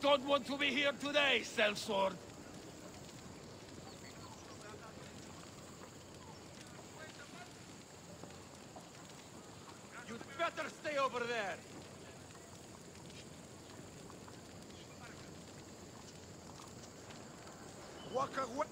don't want to be here today, Sellsword. You'd better stay over there. Walk away.